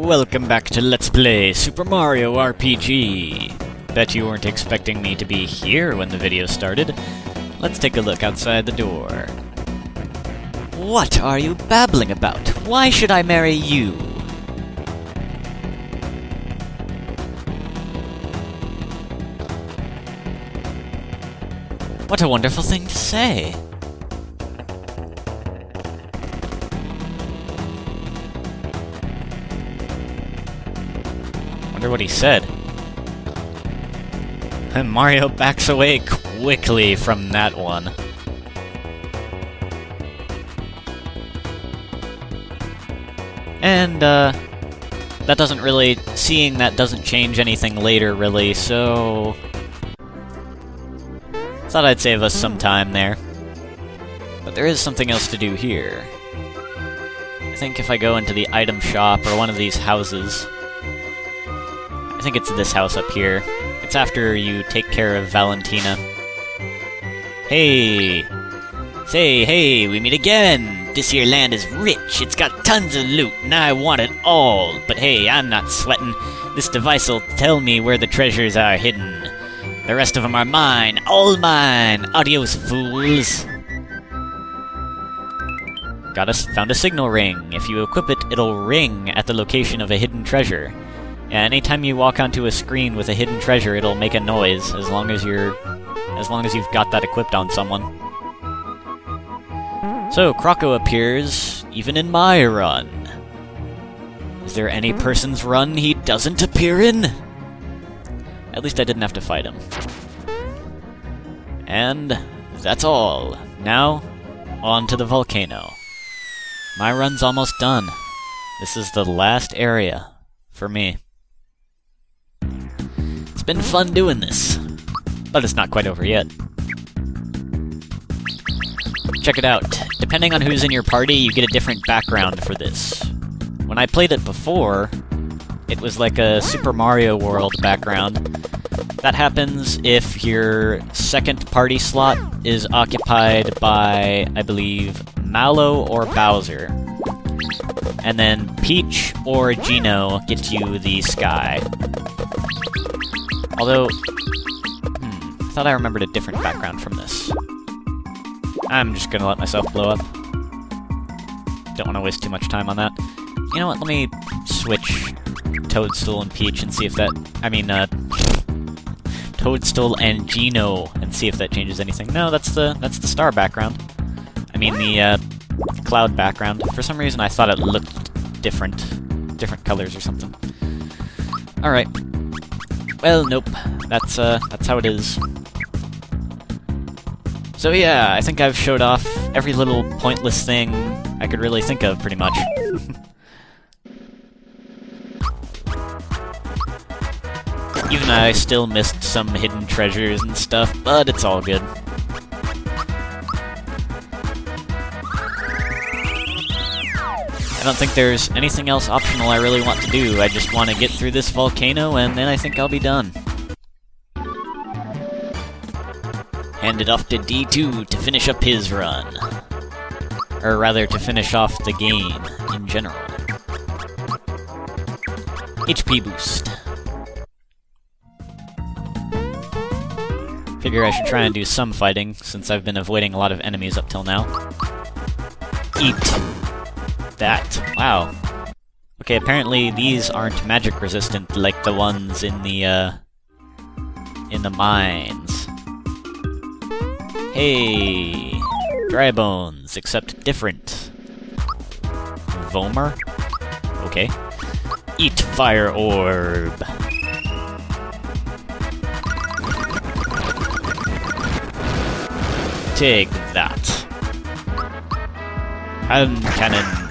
Welcome back to Let's Play Super Mario RPG. Bet you weren't expecting me to be here when the video started. Let's take a look outside the door. What are you babbling about? Why should I marry you? What a wonderful thing to say. Wonder what he said. And Mario backs away quickly from that one. And, uh, that doesn't really... Seeing that doesn't change anything later, really, so... Thought I'd save us some time there. But there is something else to do here. I think if I go into the item shop or one of these houses... I think it's this house up here. It's after you take care of Valentina. Hey! Say, hey, we meet again! This here land is rich, it's got tons of loot, and I want it all. But hey, I'm not sweating. This device'll tell me where the treasures are hidden. The rest of them are mine, all mine! Adios, fools! Got us found a signal ring. If you equip it, it'll ring at the location of a hidden treasure. Yeah, anytime you walk onto a screen with a hidden treasure, it'll make a noise as long as you're as long as you've got that equipped on someone. So, Croco appears even in my run. Is there any hmm? person's run he doesn't appear in? At least I didn't have to fight him. And that's all. Now, on to the volcano. My run's almost done. This is the last area for me. Been fun doing this, but it's not quite over yet. Check it out. Depending on who's in your party, you get a different background for this. When I played it before, it was like a Super Mario World background. That happens if your second party slot is occupied by, I believe, Mallow or Bowser. And then Peach or Geno gets you the sky. Although, hmm, I thought I remembered a different background from this. I'm just gonna let myself blow up. Don't want to waste too much time on that. You know what, let me switch Toadstool and Peach and see if that... I mean, uh... Toadstool and Geno, and see if that changes anything. No, that's the that's the star background. I mean, the, uh, cloud background. For some reason, I thought it looked different. Different colors or something. Alright. Well, nope. That's, uh, that's how it is. So yeah, I think I've showed off every little pointless thing I could really think of, pretty much. Even though I still missed some hidden treasures and stuff, but it's all good. I don't think there's anything else optional I really want to do. I just want to get through this volcano, and then I think I'll be done. Hand it off to D2 to finish up his run. Or rather, to finish off the game in general. HP boost. Figure I should try and do some fighting, since I've been avoiding a lot of enemies up till now. Eat that. Wow. Okay, apparently these aren't magic resistant like the ones in the, uh... in the mines. Hey! Dry bones, except different. Vomer? Okay. Eat fire orb! Take that. Hand cannon.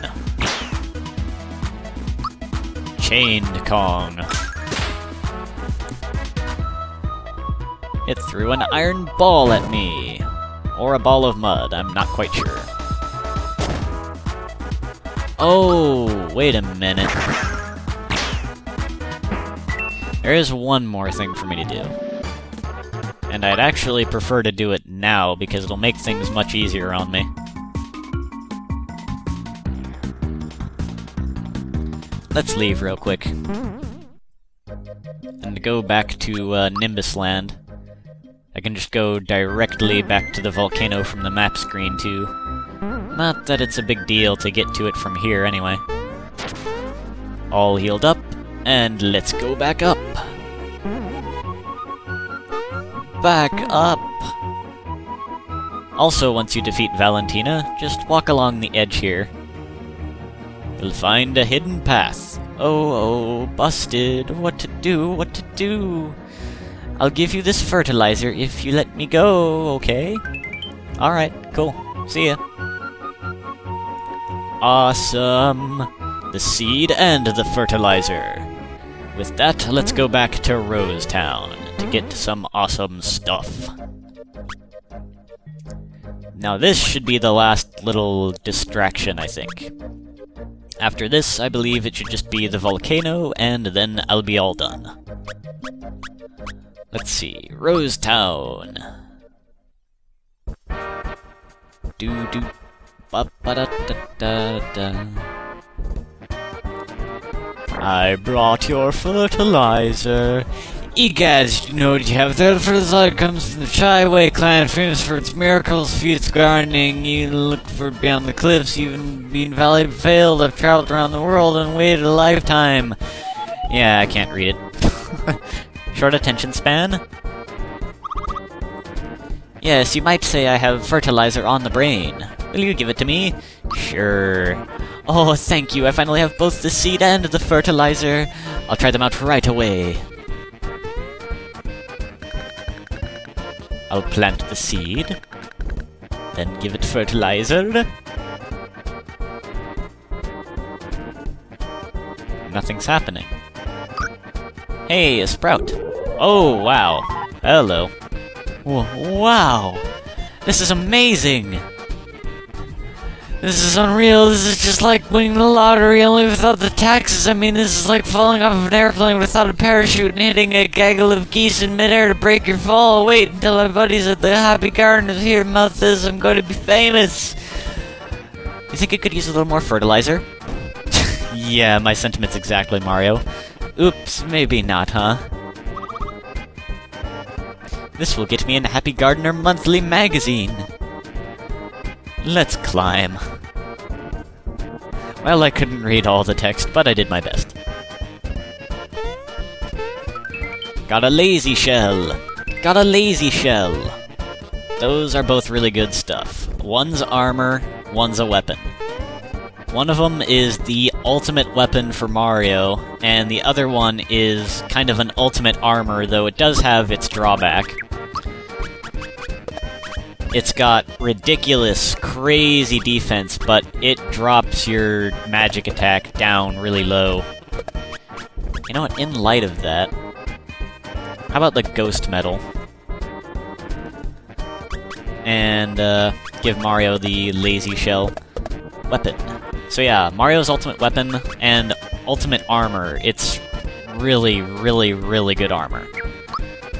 Chained Kong. It threw an iron ball at me. Or a ball of mud, I'm not quite sure. Oh, wait a minute. There is one more thing for me to do. And I'd actually prefer to do it now, because it'll make things much easier on me. Let's leave real quick. And go back to uh, Nimbus Land. I can just go directly back to the volcano from the map screen, too. Not that it's a big deal to get to it from here, anyway. All healed up, and let's go back up. Back up! Also, once you defeat Valentina, just walk along the edge here. You'll find a hidden path. Oh, oh, busted. What to do, what to do? I'll give you this fertilizer if you let me go, okay? Alright, cool. See ya. Awesome! The seed and the fertilizer. With that, let's go back to Rose Town to get some awesome stuff. Now this should be the last little distraction, I think. After this, I believe it should just be the volcano, and then I'll be all done. Let's see, Rose Town. Do do ba ba da da da da. I brought your fertilizer. You know what you have? The fertilizer comes from the Chai clan, famous for its miracles, feats, gardening. You look for beyond the cliffs, even being valley failed. I've traveled around the world and waited a lifetime. Yeah, I can't read it. Short attention span? Yes, you might say I have fertilizer on the brain. Will you give it to me? Sure. Oh, thank you. I finally have both the seed and the fertilizer. I'll try them out right away. I'll plant the seed, then give it fertilizer. Nothing's happening. Hey, a sprout. Oh, wow. Hello. wow! This is amazing! This is unreal. This is just like winning the lottery, only without the taxes. I mean, this is like falling off of an airplane without a parachute and hitting a gaggle of geese in midair to break your fall. Wait until my buddies at the Happy Garden is here mouth this. I'm going to be famous. You think it could use a little more fertilizer? yeah, my sentiments exactly, Mario. Oops, maybe not, huh? This will get me in the Happy Gardener Monthly magazine. Let's climb. Well, I couldn't read all the text, but I did my best. Got a lazy shell! Got a lazy shell! Those are both really good stuff. One's armor, one's a weapon. One of them is the ultimate weapon for Mario, and the other one is kind of an ultimate armor, though it does have its drawback. It's got ridiculous, crazy defense, but it drops your magic attack down really low. You know what, in light of that, how about the Ghost Medal? And, uh, give Mario the Lazy Shell weapon. So yeah, Mario's ultimate weapon and ultimate armor, it's really, really, really good armor.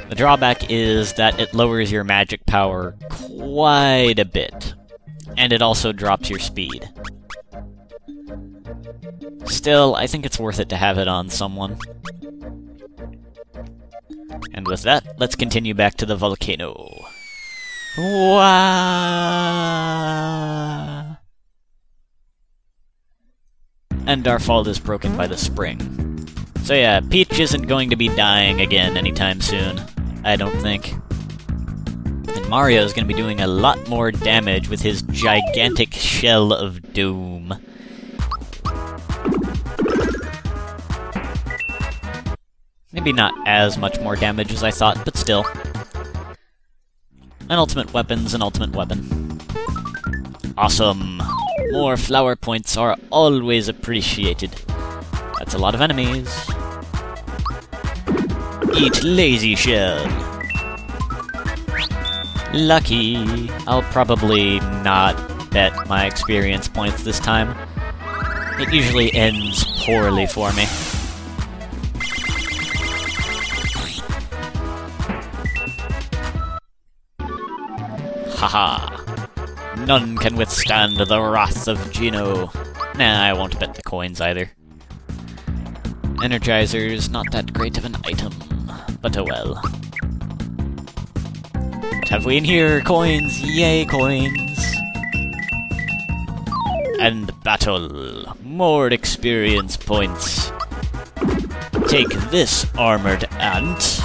The drawback is that it lowers your magic power quite a bit. And it also drops your speed. Still, I think it's worth it to have it on someone. And with that, let's continue back to the volcano. Wow! And our fault is broken by the spring. So yeah, Peach isn't going to be dying again anytime soon. I don't think. Mario is going to be doing a lot more damage with his gigantic shell of doom. Maybe not as much more damage as I thought, but still. An ultimate weapon's an ultimate weapon. Awesome! More flower points are always appreciated. That's a lot of enemies. Eat lazy shell. Lucky. I'll probably not bet my experience points this time. It usually ends poorly for me. Haha. None can withstand the wrath of Geno. Nah, I won't bet the coins either. Energizer's not that great of an item, but oh well. Have we in here? Coins! Yay, coins! And battle! More experience points! Take this, armored ant!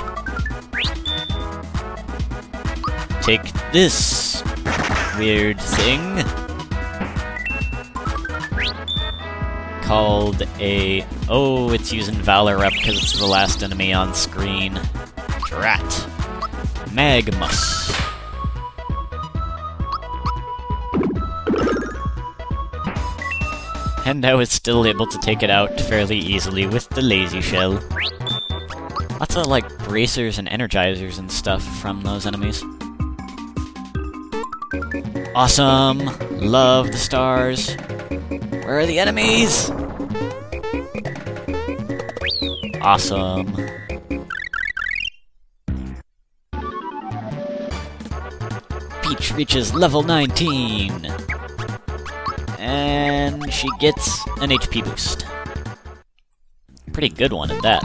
Take this, weird thing! Called a... Oh, it's using Valor up because it's the last enemy on screen. Drat. Magmus. And I was still able to take it out fairly easily with the Lazy Shell. Lots of, like, bracers and energizers and stuff from those enemies. Awesome! Love the stars! Where are the enemies? Awesome. Peach reaches level 19! And she gets an HP boost. Pretty good one at that.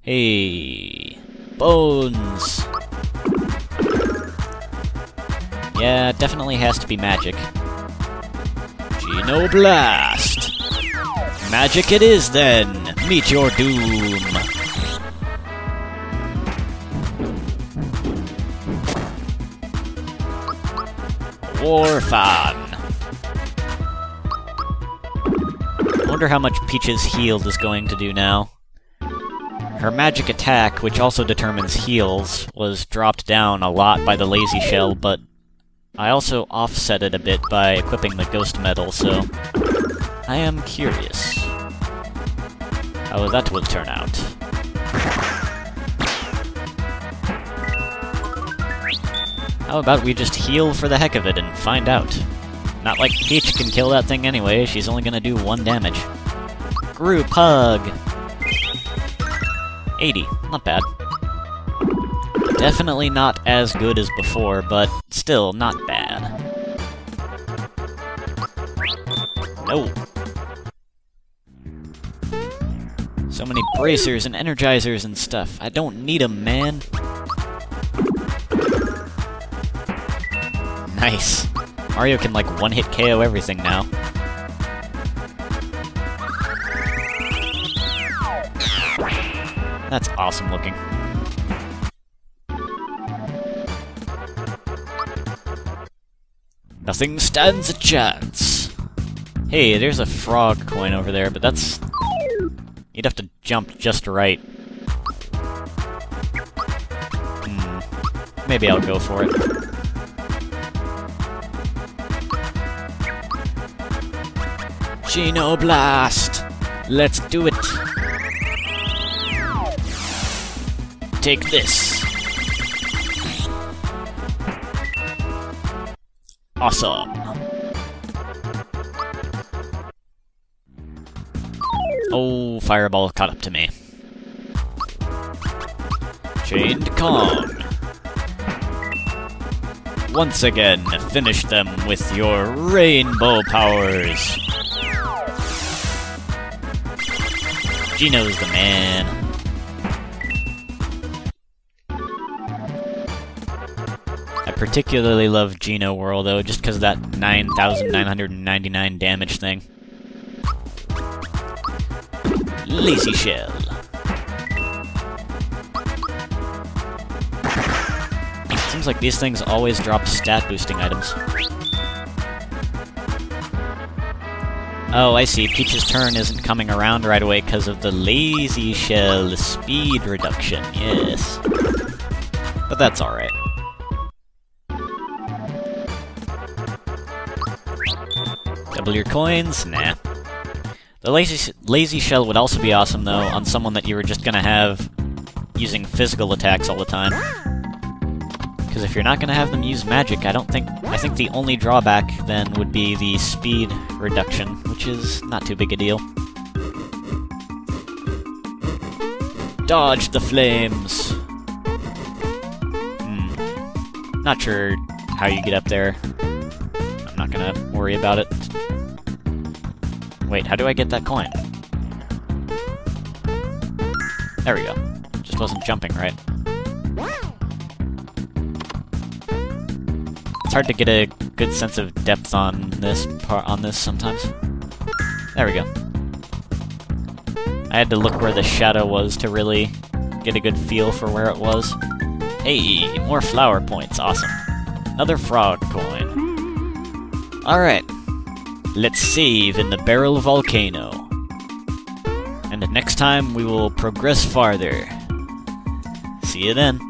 Hey, bones! Yeah, definitely has to be magic. Geno Blast! Magic it is then! Meet your doom! War Fan! wonder how much Peach's healed is going to do now. Her magic attack, which also determines heals, was dropped down a lot by the Lazy Shell, but I also offset it a bit by equipping the Ghost Medal, so I am curious how that will turn out. How about we just heal for the heck of it and find out? Not like Peach can kill that thing anyway, she's only gonna do one damage. Group Hug! 80, not bad. Definitely not as good as before, but still not bad. No. So many bracers and energizers and stuff. I don't need them, man. Nice. Mario can, like, one-hit KO everything now. That's awesome looking. Nothing stands a chance. Hey, there's a frog coin over there, but that's... You'd have to jump just right. Hmm. Maybe I'll go for it. Geno Blast! Let's do it! Take this! Awesome! Oh, Fireball caught up to me. Chained Kong! Once again, finish them with your rainbow powers! Geno's the man. I particularly love Geno Whirl, though, just because of that 9,999 damage thing. Lazy Shell. Seems like these things always drop stat-boosting items. Oh, I see. Peach's turn isn't coming around right away because of the Lazy Shell speed reduction, yes. But that's alright. Double your coins? Nah. The lazy, lazy Shell would also be awesome, though, on someone that you were just gonna have using physical attacks all the time. Because if you're not going to have them use magic, I don't think... I think the only drawback, then, would be the speed reduction, which is not too big a deal. Dodge the flames! Hmm. Not sure how you get up there. I'm not gonna worry about it. Wait, how do I get that coin? There we go. Just wasn't jumping right. It's hard to get a good sense of depth on this part on this sometimes. There we go. I had to look where the shadow was to really get a good feel for where it was. Hey, more flower points, awesome. Another frog coin. Alright, let's save in the Barrel Volcano. And next time we will progress farther. See you then.